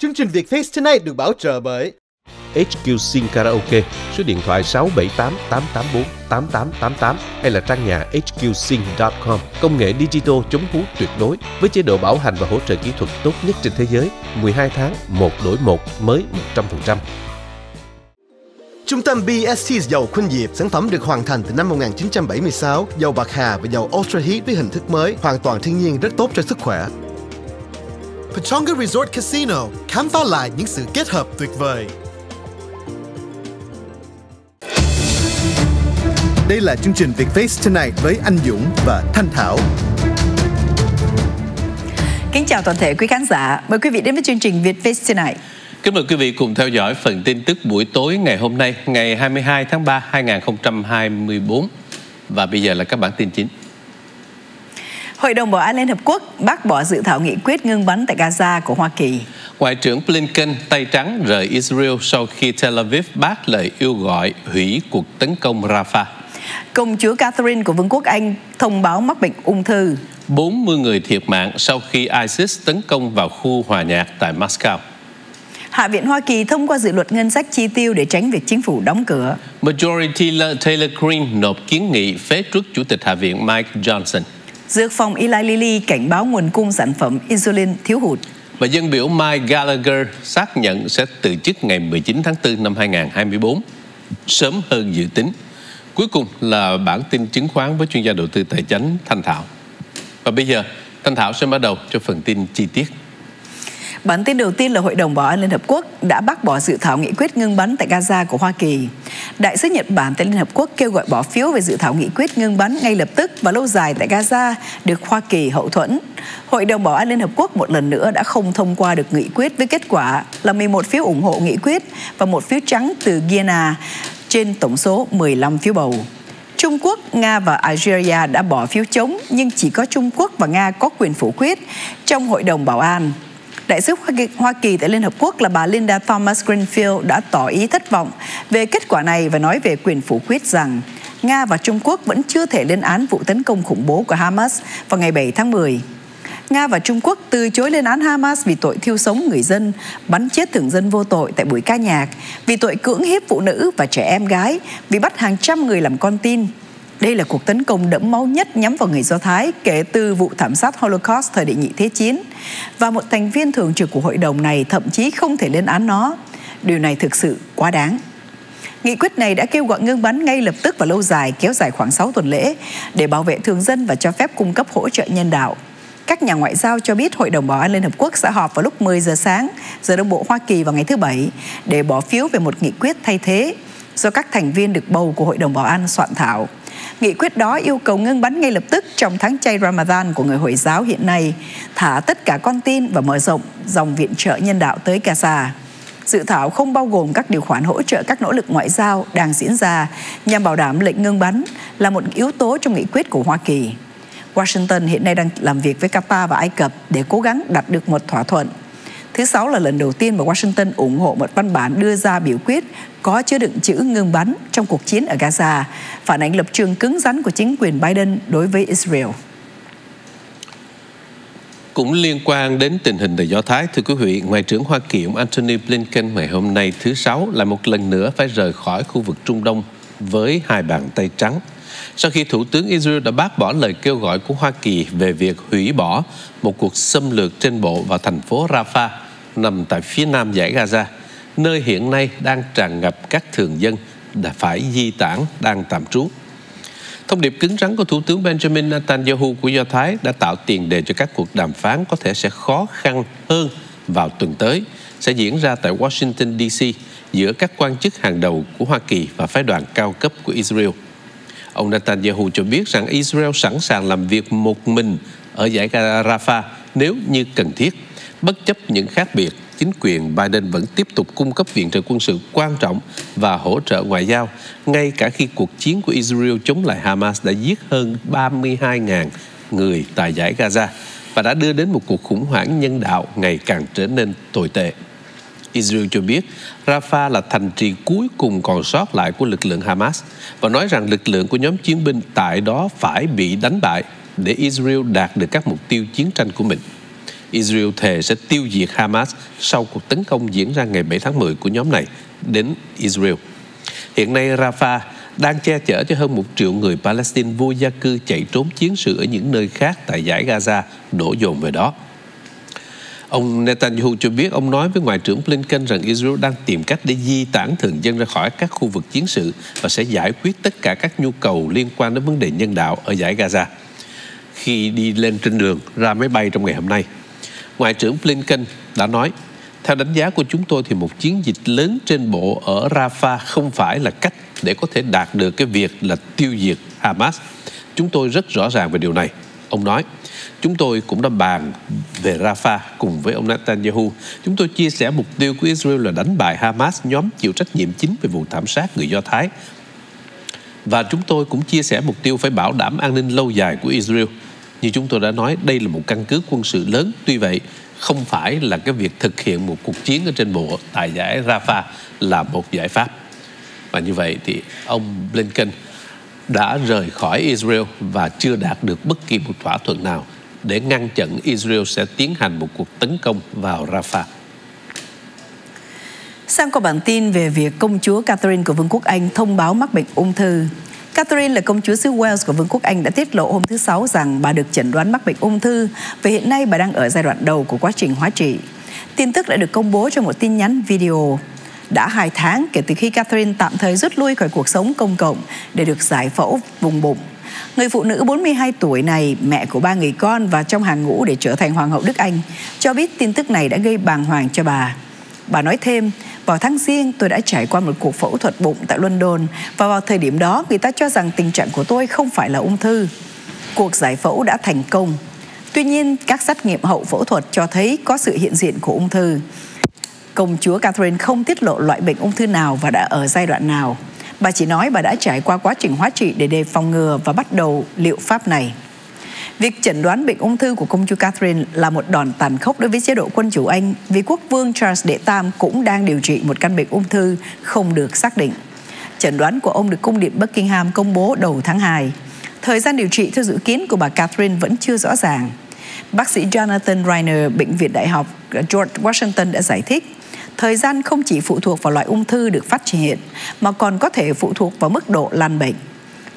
Chương trình Việt Face Tonight được bảo trợ bởi HQ Sing Karaoke, số điện thoại 678 884 8888 hay là trang nhà hqsing.com. Công nghệ digital chống hút tuyệt đối với chế độ bảo hành và hỗ trợ kỹ thuật tốt nhất trên thế giới. 12 tháng, một đổi một, mới 100%. Trung tâm BST dầu Khuynh Diệp, sản phẩm được hoàn thành từ năm 1976, dầu bạc hà và dầu Ultra Heat với hình thức mới, hoàn toàn thiên nhiên rất tốt cho sức khỏe. Pechonga Resort Casino, khám phá lại những sự kết hợp tuyệt vời. Đây là chương trình Việt Face Tonight với anh Dũng và Thanh Thảo. Kính chào toàn thể quý khán giả. Mời quý vị đến với chương trình Việt Face Tonight. Kính mời quý vị cùng theo dõi phần tin tức buổi tối ngày hôm nay, ngày 22 tháng 3, 2024. Và bây giờ là các bản tin chính. Hội đồng Bảo an Liên Hợp Quốc bác bỏ dự thảo nghị quyết ngưng bắn tại Gaza của Hoa Kỳ. Ngoại trưởng Blinken tay trắng rời Israel sau khi Tel Aviv bác lời yêu gọi hủy cuộc tấn công Rafah. Công chúa Catherine của Vương quốc Anh thông báo mắc bệnh ung thư. 40 người thiệt mạng sau khi ISIS tấn công vào khu hòa nhạc tại Moscow. Hạ viện Hoa Kỳ thông qua dự luật ngân sách chi tiêu để tránh việc chính phủ đóng cửa. Majority Taylor Greene nộp kiến nghị phế truất Chủ tịch Hạ viện Mike Johnson. Dược phòng Eli Lilly cảnh báo nguồn cung sản phẩm insulin thiếu hụt. Và dân biểu Mike Gallagher xác nhận sẽ từ chức ngày 19 tháng 4 năm 2024, sớm hơn dự tính. Cuối cùng là bản tin chứng khoán với chuyên gia đầu tư tài chính Thanh Thảo. Và bây giờ, Thanh Thảo sẽ bắt đầu cho phần tin chi tiết. Bản tin đầu tiên là Hội đồng Bảo an Liên Hợp Quốc đã bác bỏ dự thảo nghị quyết ngưng bắn tại Gaza của Hoa Kỳ. Đại sứ Nhật Bản tại Liên Hợp Quốc kêu gọi bỏ phiếu về dự thảo nghị quyết ngưng bắn ngay lập tức và lâu dài tại Gaza được Hoa Kỳ hậu thuẫn. Hội đồng Bảo an Liên Hợp Quốc một lần nữa đã không thông qua được nghị quyết với kết quả là 11 phiếu ủng hộ nghị quyết và một phiếu trắng từ Guyana trên tổng số 15 phiếu bầu. Trung Quốc, Nga và Algeria đã bỏ phiếu chống nhưng chỉ có Trung Quốc và Nga có quyền phủ quyết trong Hội đồng Bảo an. Đại sứ Hoa Kỳ tại Liên Hợp Quốc là bà Linda Thomas Greenfield đã tỏ ý thất vọng về kết quả này và nói về quyền phủ quyết rằng Nga và Trung Quốc vẫn chưa thể lên án vụ tấn công khủng bố của Hamas vào ngày 7 tháng 10. Nga và Trung Quốc từ chối lên án Hamas vì tội thiêu sống người dân, bắn chết thường dân vô tội tại buổi ca nhạc, vì tội cưỡng hiếp phụ nữ và trẻ em gái, vì bắt hàng trăm người làm con tin. Đây là cuộc tấn công đẫm máu nhất nhắm vào người Do Thái kể từ vụ thảm sát Holocaust thời đệ nhị thế chiến. Và một thành viên thường trực của hội đồng này thậm chí không thể lên án nó. Điều này thực sự quá đáng. Nghị quyết này đã kêu gọi ngưng bắn ngay lập tức và lâu dài kéo dài khoảng 6 tuần lễ để bảo vệ thường dân và cho phép cung cấp hỗ trợ nhân đạo. Các nhà ngoại giao cho biết Hội đồng Bảo an Liên Hợp Quốc sẽ họp vào lúc 10 giờ sáng, giờ Đông Bộ Hoa Kỳ vào ngày thứ Bảy để bỏ phiếu về một nghị quyết thay thế do các thành viên được bầu của Hội đồng Bảo an soạn thảo. Nghị quyết đó yêu cầu ngưng bắn ngay lập tức trong tháng chay Ramadan của người Hồi giáo hiện nay, thả tất cả con tin và mở rộng dòng viện trợ nhân đạo tới Gaza. Dự thảo không bao gồm các điều khoản hỗ trợ các nỗ lực ngoại giao đang diễn ra nhằm bảo đảm lệnh ngưng bắn là một yếu tố trong nghị quyết của Hoa Kỳ. Washington hiện nay đang làm việc với Qatar và Ai Cập để cố gắng đạt được một thỏa thuận. Thứ sáu là lần đầu tiên mà Washington ủng hộ một văn bản đưa ra biểu quyết có chứa đựng chữ ngừng bắn trong cuộc chiến ở Gaza, phản ánh lập trường cứng rắn của chính quyền Biden đối với Israel. Cũng liên quan đến tình hình tại Do Thái, thưa quý vị, Ngoại trưởng Hoa Kỳ ông Antony Blinken ngày hôm nay thứ Sáu lại một lần nữa phải rời khỏi khu vực Trung Đông với hai bàn tay trắng. Sau khi Thủ tướng Israel đã bác bỏ lời kêu gọi của Hoa Kỳ về việc hủy bỏ một cuộc xâm lược trên bộ vào thành phố Rafah nằm tại phía nam giải Gaza, nơi hiện nay đang tràn ngập các thường dân đã phải di tản đang tạm trú. Thông điệp cứng rắn của Thủ tướng Benjamin Netanyahu của Do Thái đã tạo tiền đề cho các cuộc đàm phán có thể sẽ khó khăn hơn vào tuần tới, sẽ diễn ra tại Washington DC giữa các quan chức hàng đầu của Hoa Kỳ và phái đoàn cao cấp của Israel. Ông Netanyahu cho biết rằng Israel sẵn sàng làm việc một mình ở giải Rafah nếu như cần thiết, bất chấp những khác biệt chính quyền Biden vẫn tiếp tục cung cấp viện trợ quân sự quan trọng và hỗ trợ ngoại giao, ngay cả khi cuộc chiến của Israel chống lại Hamas đã giết hơn 32.000 người tại giải Gaza và đã đưa đến một cuộc khủng hoảng nhân đạo ngày càng trở nên tồi tệ. Israel cho biết Rafah là thành trì cuối cùng còn sót lại của lực lượng Hamas và nói rằng lực lượng của nhóm chiến binh tại đó phải bị đánh bại để Israel đạt được các mục tiêu chiến tranh của mình. Israel thề sẽ tiêu diệt Hamas sau cuộc tấn công diễn ra ngày 7 tháng 10 của nhóm này đến Israel. Hiện nay Rafah đang che chở cho hơn một triệu người Palestine vô gia cư chạy trốn chiến sự ở những nơi khác tại giải Gaza đổ dồn về đó. Ông Netanyahu cho biết ông nói với Ngoại trưởng Blinken rằng Israel đang tìm cách để di tản thường dân ra khỏi các khu vực chiến sự và sẽ giải quyết tất cả các nhu cầu liên quan đến vấn đề nhân đạo ở giải Gaza. Khi đi lên trên đường ra máy bay trong ngày hôm nay, Ngoại trưởng Blinken đã nói theo đánh giá của chúng tôi thì một chiến dịch lớn trên bộ ở Rafah không phải là cách để có thể đạt được cái việc là tiêu diệt Hamas. Chúng tôi rất rõ ràng về điều này. Ông nói, chúng tôi cũng đã bàn về Rafah cùng với ông Netanyahu. Chúng tôi chia sẻ mục tiêu của Israel là đánh bại Hamas, nhóm chịu trách nhiệm chính về vụ thảm sát người Do Thái. Và chúng tôi cũng chia sẻ mục tiêu phải bảo đảm an ninh lâu dài của Israel. Như chúng tôi đã nói, đây là một căn cứ quân sự lớn. Tuy vậy, không phải là cái việc thực hiện một cuộc chiến ở trên bộ tại giải Rafah là một giải pháp. Và như vậy thì ông Blinken đã rời khỏi Israel và chưa đạt được bất kỳ một thỏa thuận nào để ngăn chặn Israel sẽ tiến hành một cuộc tấn công vào Rafah. Sang có bản tin về việc công chúa Catherine của Vương quốc Anh thông báo mắc bệnh ung thư. Catherine là công chúa xứ Wales của Vương quốc Anh đã tiết lộ hôm thứ Sáu rằng bà được chẩn đoán mắc bệnh ung thư và hiện nay bà đang ở giai đoạn đầu của quá trình hóa trị. Tin tức đã được công bố trong một tin nhắn video đã hai tháng kể từ khi Catherine tạm thời rút lui khỏi cuộc sống công cộng để được giải phẫu vùng bụng. Người phụ nữ 42 tuổi này, mẹ của ba người con và trong hàng ngũ để trở thành Hoàng hậu Đức Anh, cho biết tin tức này đã gây bàng hoàng cho bà. Bà nói thêm, vào tháng riêng tôi đã trải qua một cuộc phẫu thuật bụng tại London và vào thời điểm đó người ta cho rằng tình trạng của tôi không phải là ung thư. Cuộc giải phẫu đã thành công. Tuy nhiên, các xét nghiệm hậu phẫu thuật cho thấy có sự hiện diện của ung thư. Công chúa Catherine không tiết lộ loại bệnh ung thư nào và đã ở giai đoạn nào. Bà chỉ nói bà đã trải qua quá trình hóa trị để đề phòng ngừa và bắt đầu liệu pháp này. Việc chẩn đoán bệnh ung thư của công chúa Catherine là một đòn tàn khốc đối với chế độ quân chủ Anh vì quốc vương Charles đệ Tam cũng đang điều trị một căn bệnh ung thư không được xác định. Chẩn đoán của ông được cung điện Buckingham công bố đầu tháng 2. Thời gian điều trị theo dự kiến của bà Catherine vẫn chưa rõ ràng. Bác sĩ Jonathan Reiner, Bệnh viện Đại học George Washington đã giải thích thời gian không chỉ phụ thuộc vào loại ung thư được phát hiện mà còn có thể phụ thuộc vào mức độ lan bệnh.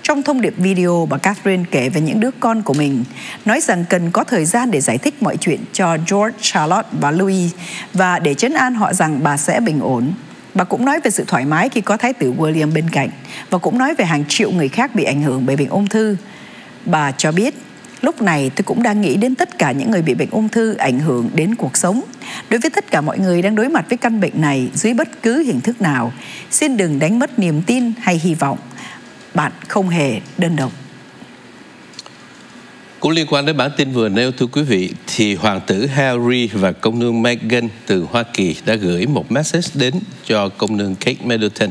Trong thông điệp video, bà Catherine kể về những đứa con của mình, nói rằng cần có thời gian để giải thích mọi chuyện cho George, Charlotte và Louis và để chấn an họ rằng bà sẽ bình ổn. Bà cũng nói về sự thoải mái khi có Thái tử William bên cạnh và cũng nói về hàng triệu người khác bị ảnh hưởng bởi bệnh ung thư. Bà cho biết Lúc này tôi cũng đang nghĩ đến tất cả những người bị bệnh ung thư ảnh hưởng đến cuộc sống. Đối với tất cả mọi người đang đối mặt với căn bệnh này dưới bất cứ hình thức nào, xin đừng đánh mất niềm tin hay hy vọng. Bạn không hề đơn độc. Cũng liên quan đến bản tin vừa nêu thưa quý vị thì hoàng tử Harry và công nương Meghan từ Hoa Kỳ đã gửi một message đến cho công nương Kate Middleton.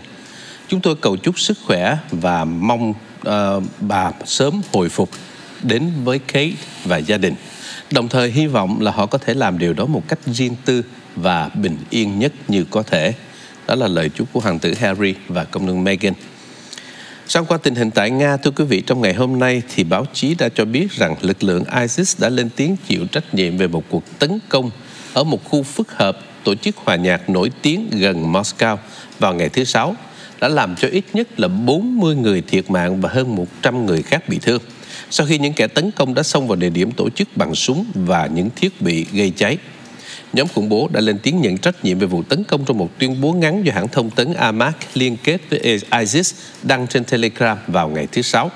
Chúng tôi cầu chúc sức khỏe và mong uh, bà sớm hồi phục đến với Kate và gia đình. Đồng thời hy vọng là họ có thể làm điều đó một cách riêng tư và bình yên nhất như có thể. Đó là lời chúc của hoàng tử Harry và công nương Meghan. Sang qua tình hình tại Nga, thưa quý vị, trong ngày hôm nay thì báo chí đã cho biết rằng lực lượng ISIS đã lên tiếng chịu trách nhiệm về một cuộc tấn công ở một khu phức hợp tổ chức hòa nhạc nổi tiếng gần Moscow vào ngày thứ Sáu đã làm cho ít nhất là 40 người thiệt mạng và hơn 100 người khác bị thương sau khi những kẻ tấn công đã xông vào địa điểm tổ chức bằng súng và những thiết bị gây cháy. Nhóm khủng bố đã lên tiếng nhận trách nhiệm về vụ tấn công trong một tuyên bố ngắn do hãng thông tấn Amac liên kết với ISIS đăng trên Telegram vào ngày thứ Sáu.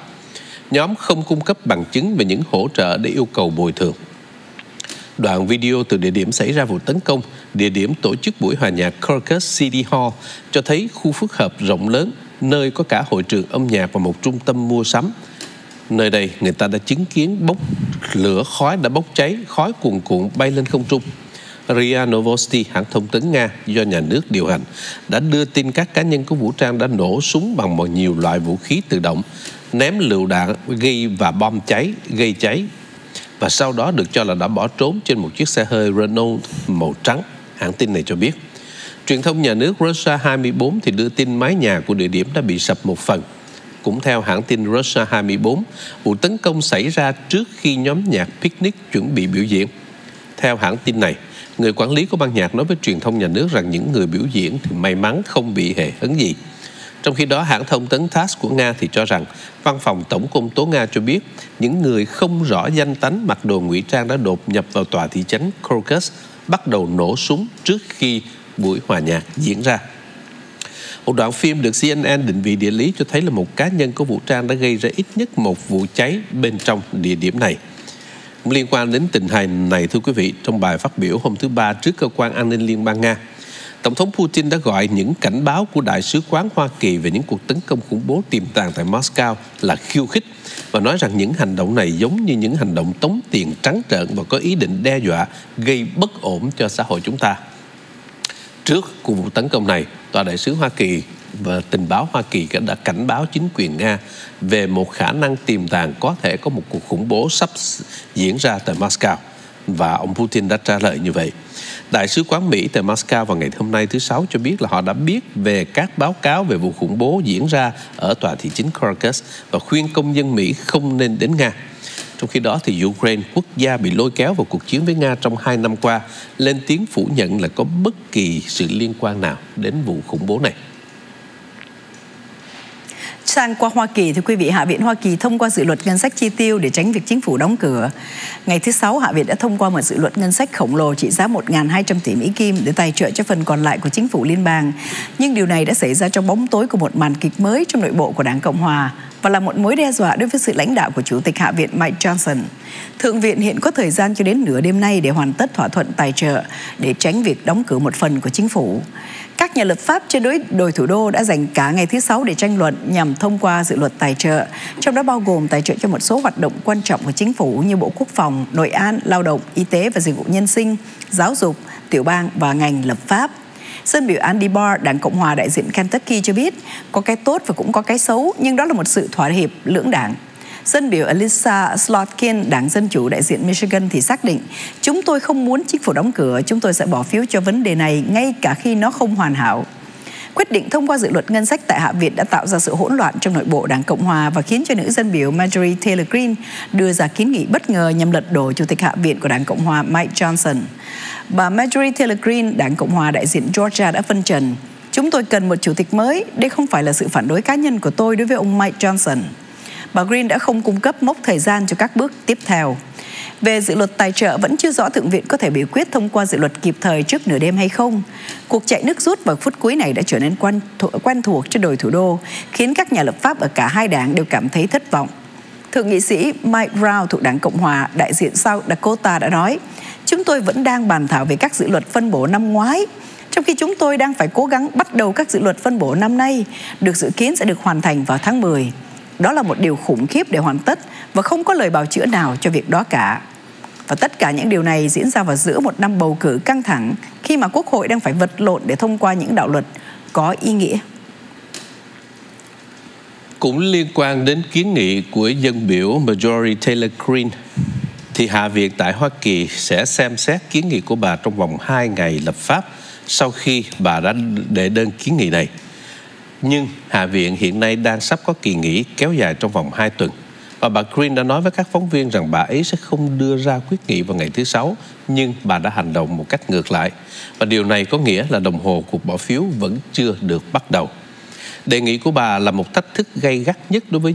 Nhóm không cung cấp bằng chứng về những hỗ trợ để yêu cầu bồi thường. Đoạn video từ địa điểm xảy ra vụ tấn công, địa điểm tổ chức buổi hòa nhạc Crocus City Hall cho thấy khu phức hợp rộng lớn, nơi có cả hội trường âm nhạc và một trung tâm mua sắm, Nơi đây người ta đã chứng kiến bốc lửa khói đã bốc cháy, khói cuồn cuộn bay lên không trung. RIA Novosti, hãng thông tấn Nga do nhà nước điều hành, đã đưa tin các cá nhân có vũ trang đã nổ súng bằng một nhiều loại vũ khí tự động, ném lựu đạn gây và bom cháy, gây cháy và sau đó được cho là đã bỏ trốn trên một chiếc xe hơi Renault màu trắng. Hãng tin này cho biết. Truyền thông nhà nước Russia 24 thì đưa tin mái nhà của địa điểm đã bị sập một phần cũng theo hãng tin Russia 24, vụ tấn công xảy ra trước khi nhóm nhạc Picnic chuẩn bị biểu diễn. Theo hãng tin này, người quản lý của ban nhạc nói với truyền thông nhà nước rằng những người biểu diễn thì may mắn không bị hệ hấn gì. Trong khi đó, hãng thông tấn TASS của Nga thì cho rằng văn phòng tổng công tố Nga cho biết những người không rõ danh tánh mặc đồ ngụy trang đã đột nhập vào tòa thị trấn Krokus bắt đầu nổ súng trước khi buổi hòa nhạc diễn ra. Một đoạn phim được CNN định vị địa lý cho thấy là một cá nhân có vũ trang đã gây ra ít nhất một vụ cháy bên trong địa điểm này. Liên quan đến tình hình này thưa quý vị, trong bài phát biểu hôm thứ Ba trước cơ quan an ninh liên bang Nga, Tổng thống Putin đã gọi những cảnh báo của Đại sứ quán Hoa Kỳ về những cuộc tấn công khủng bố tiềm tàng tại Moscow là khiêu khích và nói rằng những hành động này giống như những hành động tống tiền trắng trợn và có ý định đe dọa gây bất ổn cho xã hội chúng ta. Trước cuộc vụ tấn công này, Tòa đại sứ Hoa Kỳ và tình báo Hoa Kỳ đã cảnh báo chính quyền Nga về một khả năng tiềm tàng có thể có một cuộc khủng bố sắp diễn ra tại Moscow và ông Putin đã trả lời như vậy. Đại sứ quán Mỹ tại Moscow vào ngày hôm nay thứ Sáu cho biết là họ đã biết về các báo cáo về vụ khủng bố diễn ra ở tòa thị chính Caracas và khuyên công dân Mỹ không nên đến Nga. Trong khi đó thì Ukraine, quốc gia bị lôi kéo vào cuộc chiến với Nga trong hai năm qua, lên tiếng phủ nhận là có bất kỳ sự liên quan nào đến vụ khủng bố này. Sang qua Hoa Kỳ, thưa quý vị, Hạ viện Hoa Kỳ thông qua dự luật ngân sách chi tiêu để tránh việc chính phủ đóng cửa. Ngày thứ Sáu, Hạ viện đã thông qua một dự luật ngân sách khổng lồ trị giá 1.200 tỷ Mỹ Kim để tài trợ cho phần còn lại của chính phủ liên bang. Nhưng điều này đã xảy ra trong bóng tối của một màn kịch mới trong nội bộ của Đảng Cộng Hòa và là một mối đe dọa đối với sự lãnh đạo của Chủ tịch Hạ viện Mike Johnson. Thượng viện hiện có thời gian cho đến nửa đêm nay để hoàn tất thỏa thuận tài trợ để tránh việc đóng cửa một phần của chính phủ. Các nhà lập pháp trên đối đồi thủ đô đã dành cả ngày thứ Sáu để tranh luận nhằm thông qua dự luật tài trợ, trong đó bao gồm tài trợ cho một số hoạt động quan trọng của chính phủ như Bộ Quốc phòng, Nội an, Lao động, Y tế và Dịch vụ Nhân sinh, Giáo dục, Tiểu bang và ngành lập pháp. Dân biểu Andy Barr, Đảng Cộng hòa đại diện Kentucky cho biết có cái tốt và cũng có cái xấu, nhưng đó là một sự thỏa hiệp lưỡng đảng. Dân biểu Elisa Slotkin, Đảng Dân Chủ đại diện Michigan thì xác định chúng tôi không muốn chính phủ đóng cửa, chúng tôi sẽ bỏ phiếu cho vấn đề này ngay cả khi nó không hoàn hảo. Quyết định thông qua dự luật ngân sách tại Hạ viện đã tạo ra sự hỗn loạn trong nội bộ Đảng Cộng Hòa và khiến cho nữ dân biểu Marjorie Taylor Greene đưa ra kiến nghị bất ngờ nhằm lật đổ Chủ tịch Hạ viện của Đảng Cộng Hòa Mike Johnson. Bà Marjorie Taylor Greene, Đảng Cộng Hòa đại diện Georgia đã phân trần Chúng tôi cần một chủ tịch mới, đây không phải là sự phản đối cá nhân của tôi đối với ông Mike Johnson bà Green đã không cung cấp mốc thời gian cho các bước tiếp theo. Về dự luật tài trợ vẫn chưa rõ Thượng viện có thể biểu quyết thông qua dự luật kịp thời trước nửa đêm hay không. Cuộc chạy nước rút vào phút cuối này đã trở nên quen, quen thuộc trên đồi thủ đô, khiến các nhà lập pháp ở cả hai đảng đều cảm thấy thất vọng. Thượng nghị sĩ Mike Brown thuộc đảng Cộng Hòa, đại diện South Dakota đã nói, chúng tôi vẫn đang bàn thảo về các dự luật phân bổ năm ngoái, trong khi chúng tôi đang phải cố gắng bắt đầu các dự luật phân bổ năm nay, được dự kiến sẽ được hoàn thành vào tháng 10. Đó là một điều khủng khiếp để hoàn tất và không có lời bào chữa nào cho việc đó cả. Và tất cả những điều này diễn ra vào giữa một năm bầu cử căng thẳng khi mà Quốc hội đang phải vật lộn để thông qua những đạo luật có ý nghĩa. Cũng liên quan đến kiến nghị của dân biểu Marjorie Taylor Greene, thì Hạ viện tại Hoa Kỳ sẽ xem xét kiến nghị của bà trong vòng 2 ngày lập pháp sau khi bà đã đệ đơn kiến nghị này. Nhưng Hạ viện hiện nay đang sắp có kỳ nghỉ kéo dài trong vòng 2 tuần. Và bà Green đã nói với các phóng viên rằng bà ấy sẽ không đưa ra quyết nghị vào ngày thứ Sáu, nhưng bà đã hành động một cách ngược lại. Và điều này có nghĩa là đồng hồ cuộc bỏ phiếu vẫn chưa được bắt đầu. Đề nghị của bà là một thách thức gây gắt nhất đối với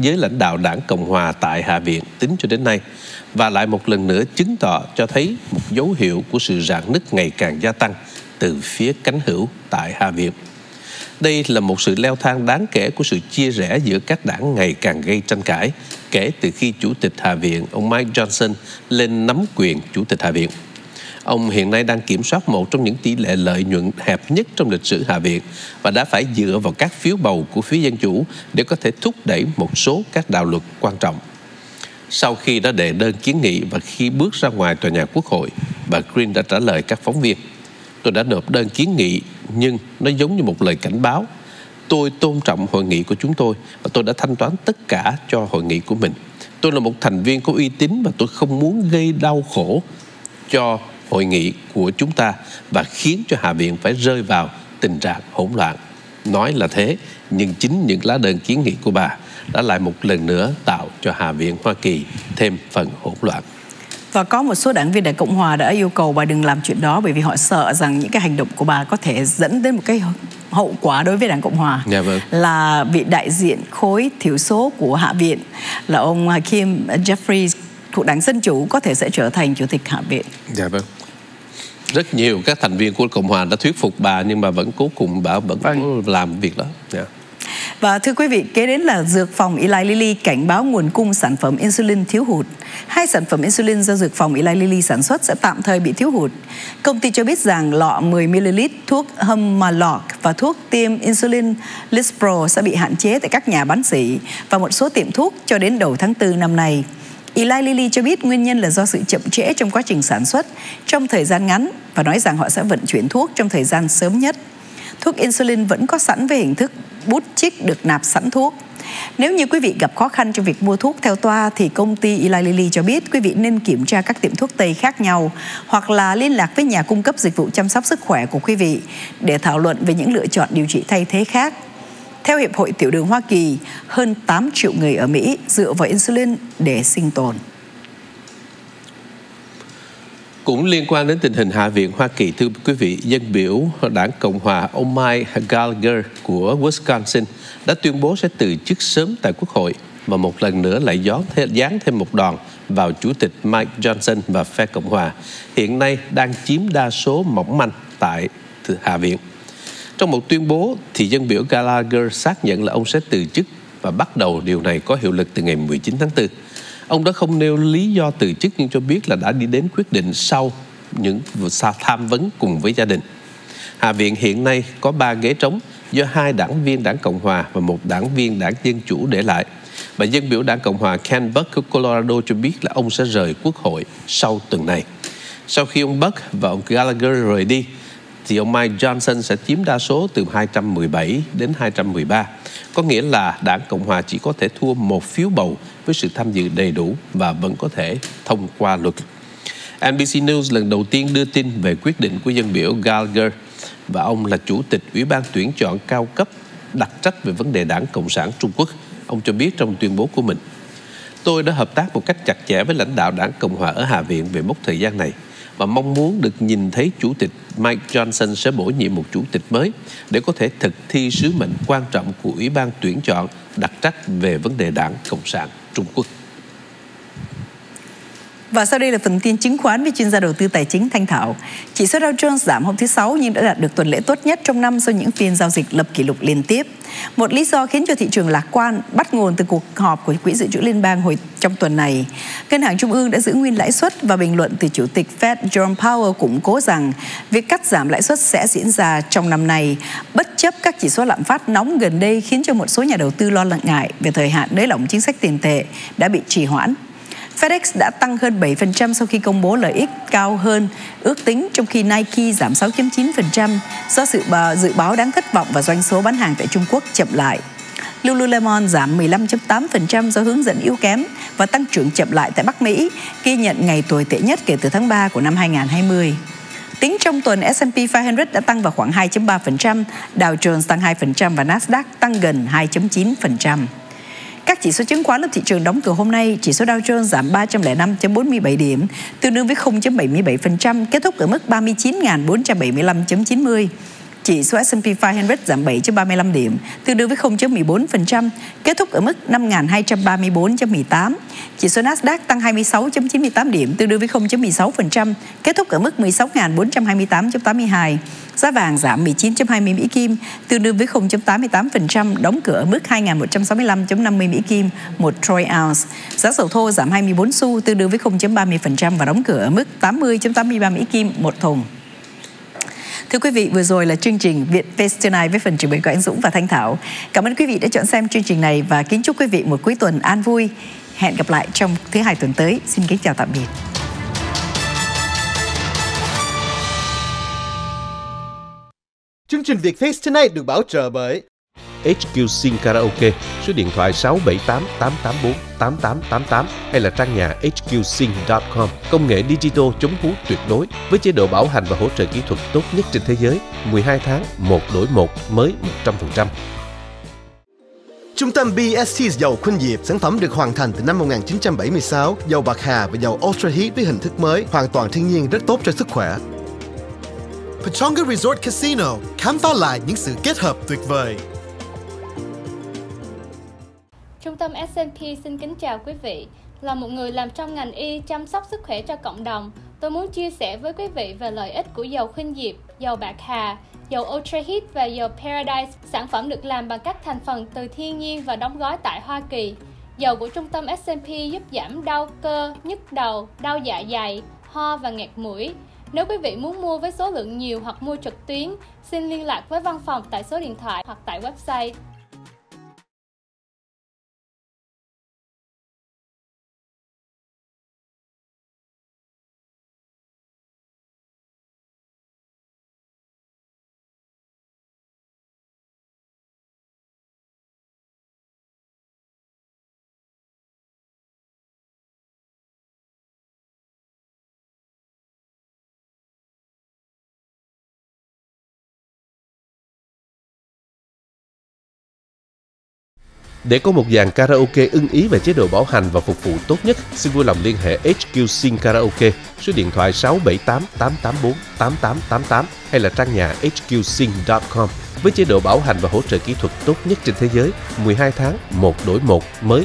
giới lãnh đạo đảng Cộng Hòa tại Hạ viện tính cho đến nay và lại một lần nữa chứng tỏ cho thấy một dấu hiệu của sự rạn nứt ngày càng gia tăng từ phía cánh hữu tại Hạ viện. Đây là một sự leo thang đáng kể của sự chia rẽ giữa các đảng ngày càng gây tranh cãi kể từ khi Chủ tịch Hạ viện ông Mike Johnson lên nắm quyền Chủ tịch Hạ viện. Ông hiện nay đang kiểm soát một trong những tỷ lệ lợi nhuận hẹp nhất trong lịch sử Hạ viện và đã phải dựa vào các phiếu bầu của phía Dân Chủ để có thể thúc đẩy một số các đạo luật quan trọng. Sau khi đã đệ đơn kiến nghị và khi bước ra ngoài tòa nhà quốc hội, bà Green đã trả lời các phóng viên. Tôi đã nộp đơn kiến nghị nhưng nó giống như một lời cảnh báo. Tôi tôn trọng hội nghị của chúng tôi và tôi đã thanh toán tất cả cho hội nghị của mình. Tôi là một thành viên có uy tín và tôi không muốn gây đau khổ cho hội nghị của chúng ta và khiến cho hạ viện phải rơi vào tình trạng hỗn loạn. Nói là thế, nhưng chính những lá đơn kiến nghị của bà đã lại một lần nữa tạo cho hạ viện hoa kỳ thêm phần hỗn loạn. Và có một số đảng viên Đảng Cộng Hòa đã yêu cầu bà đừng làm chuyện đó bởi vì họ sợ rằng những cái hành động của bà có thể dẫn đến một cái hậu quả đối với Đảng Cộng Hòa dạ vâng. là vị đại diện khối thiểu số của Hạ viện là ông Hakeem Jeffries thuộc Đảng Dân Chủ có thể sẽ trở thành Chủ tịch Hạ viện. Dạ vâng rất nhiều các thành viên của cộng hòa đã thuyết phục bà nhưng mà vẫn cố cùng bà vẫn vâng. làm việc đó yeah. Và thưa quý vị, kế đến là dược phòng Eli Lilly cảnh báo nguồn cung sản phẩm insulin thiếu hụt. Hai sản phẩm insulin do dược phòng Eli Lilly sản xuất sẽ tạm thời bị thiếu hụt. Công ty cho biết rằng lọ 10ml thuốc Humalog và thuốc tiêm insulin Lispro sẽ bị hạn chế tại các nhà bán sỉ và một số tiệm thuốc cho đến đầu tháng 4 năm nay. Eli Lilly cho biết nguyên nhân là do sự chậm trễ trong quá trình sản xuất trong thời gian ngắn và nói rằng họ sẽ vận chuyển thuốc trong thời gian sớm nhất. Thuốc insulin vẫn có sẵn về hình thức bút chích được nạp sẵn thuốc. Nếu như quý vị gặp khó khăn trong việc mua thuốc theo toa thì công ty Eli Lilly cho biết quý vị nên kiểm tra các tiệm thuốc Tây khác nhau hoặc là liên lạc với nhà cung cấp dịch vụ chăm sóc sức khỏe của quý vị để thảo luận về những lựa chọn điều trị thay thế khác. Theo Hiệp hội Tiểu đường Hoa Kỳ, hơn 8 triệu người ở Mỹ dựa vào insulin để sinh tồn. Cũng liên quan đến tình hình Hạ viện Hoa Kỳ, thưa quý vị, dân biểu đảng Cộng hòa ông Mike Gallagher của Wisconsin đã tuyên bố sẽ từ chức sớm tại Quốc hội và một lần nữa lại gió thêm, dán thêm một đòn vào Chủ tịch Mike Johnson và phe Cộng hòa hiện nay đang chiếm đa số mỏng manh tại Hạ viện. Trong một tuyên bố thì dân biểu Gallagher xác nhận là ông sẽ từ chức và bắt đầu điều này có hiệu lực từ ngày 19 tháng 4. Ông đã không nêu lý do từ chức nhưng cho biết là đã đi đến quyết định sau những xa tham vấn cùng với gia đình. Hạ viện hiện nay có 3 ghế trống do hai đảng viên đảng Cộng Hòa và một đảng viên đảng Dân Chủ để lại. Và dân biểu đảng Cộng Hòa Ken Buck của Colorado cho biết là ông sẽ rời quốc hội sau tuần này. Sau khi ông Buck và ông Gallagher rời đi, thì ông Mike Johnson sẽ chiếm đa số từ 217 đến 213. Có nghĩa là đảng Cộng Hòa chỉ có thể thua một phiếu bầu với sự tham dự đầy đủ và vẫn có thể thông qua luật. NBC News lần đầu tiên đưa tin về quyết định của dân biểu Gallagher và ông là chủ tịch Ủy ban tuyển chọn cao cấp đặc trách về vấn đề đảng Cộng sản Trung Quốc. Ông cho biết trong tuyên bố của mình, tôi đã hợp tác một cách chặt chẽ với lãnh đạo đảng Cộng hòa ở Hạ viện về mốc thời gian này và mong muốn được nhìn thấy Chủ tịch Mike Johnson sẽ bổ nhiệm một chủ tịch mới để có thể thực thi sứ mệnh quan trọng của Ủy ban tuyển chọn đặc trách về vấn đề đảng Cộng sản Trung Quốc. Và sau đây là phần tin chứng khoán với chuyên gia đầu tư tài chính Thanh Thảo. Chỉ số Dow Jones giảm hôm thứ Sáu nhưng đã đạt được tuần lễ tốt nhất trong năm sau những phiên giao dịch lập kỷ lục liên tiếp. Một lý do khiến cho thị trường lạc quan bắt nguồn từ cuộc họp của Quỹ dự trữ liên bang hồi trong tuần này. Ngân hàng Trung ương đã giữ nguyên lãi suất và bình luận từ Chủ tịch Fed Jerome Powell củng cố rằng việc cắt giảm lãi suất sẽ diễn ra trong năm nay, bất chấp các chỉ số lạm phát nóng gần đây khiến cho một số nhà đầu tư lo ngại về thời hạn nới lỏng chính sách tiền tệ đã bị trì hoãn FedEx đã tăng hơn 7% sau khi công bố lợi ích cao hơn ước tính trong khi Nike giảm 6.9% do sự dự báo đáng thất vọng và doanh số bán hàng tại Trung Quốc chậm lại. Lululemon giảm 15.8% do hướng dẫn yếu kém và tăng trưởng chậm lại tại Bắc Mỹ, ghi nhận ngày tồi tệ nhất kể từ tháng 3 của năm 2020. Tính trong tuần, S&P 500 đã tăng vào khoảng 2.3%, Dow Jones tăng 2% và Nasdaq tăng gần 2.9%. Các chỉ số chứng khoán lớp thị trường đóng cửa hôm nay, chỉ số Dow Jones giảm 305.47 điểm, tương đương với 0.77%, kết thúc ở mức 39.475.90. Chỉ số S&P 500 giảm 7.35 điểm, tương đương với 0.14%, kết thúc ở mức 5.234.18. Chỉ số Nasdaq tăng 26.98 điểm, tương đương với 0.16%, kết thúc ở mức 16.428.82. Giá vàng giảm 19.20 Mỹ Kim, tương đương với 0.88%, đóng cửa ở mức 2.165.50 Mỹ Kim một troy ounce. Giá dầu thô giảm 24 xu, tương đương với 0.30% và đóng cửa ở mức 80.83 Mỹ Kim một thùng. Thưa quý vị, vừa rồi là chương trình Việt Face Tonight với phần trình bày của anh Dũng và Thanh Thảo. Cảm ơn quý vị đã chọn xem chương trình này và kính chúc quý vị một cuối tuần an vui. Hẹn gặp lại trong thứ hai tuần tới. Xin kính chào tạm biệt. Chương trình Việt Face Tonight được bảo trợ bởi HQ Sing Karaoke, số điện thoại 678 884 8888 hay là trang nhà hqsing.com. Công nghệ digital chống hú tuyệt đối với chế độ bảo hành và hỗ trợ kỹ thuật tốt nhất trên thế giới. 12 tháng, một đổi một mới 100%. Trung tâm BST dầu Khuynh Diệp, sản phẩm được hoàn thành từ năm 1976, dầu bạc hà và dầu Ultra Heat với hình thức mới, hoàn toàn thiên nhiên rất tốt cho sức khỏe. Pechonga Resort Casino, khám phá lại những sự kết hợp tuyệt vời. Trung tâm S&P xin kính chào quý vị. Là một người làm trong ngành y chăm sóc sức khỏe cho cộng đồng, tôi muốn chia sẻ với quý vị về lợi ích của dầu khuynh diệp, dầu bạc hà, dầu Ultra Heat và dầu Paradise, sản phẩm được làm bằng các thành phần từ thiên nhiên và đóng gói tại Hoa Kỳ. Dầu của trung tâm S&P giúp giảm đau cơ, nhức đầu, đau dạ dày, ho và nghẹt mũi. Nếu quý vị muốn mua với số lượng nhiều hoặc mua trực tuyến, xin liên lạc với văn phòng tại số điện thoại hoặc tại website Để có một dàn karaoke ưng ý về chế độ bảo hành và phục vụ tốt nhất, xin vui lòng liên hệ HQ Sing Karaoke, số điện thoại 678 884 8888 hay là trang nhà hqsing.com với chế độ bảo hành và hỗ trợ kỹ thuật tốt nhất trên thế giới, 12 tháng, một đổi một, mới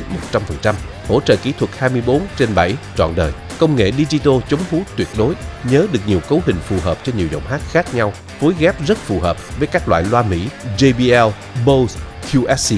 100%, hỗ trợ kỹ thuật 24 trên 7, trọn đời. Công nghệ digital chống hú tuyệt đối, nhớ được nhiều cấu hình phù hợp cho nhiều giọng hát khác nhau, phối ghép rất phù hợp với các loại loa Mỹ JBL, Bose, QSC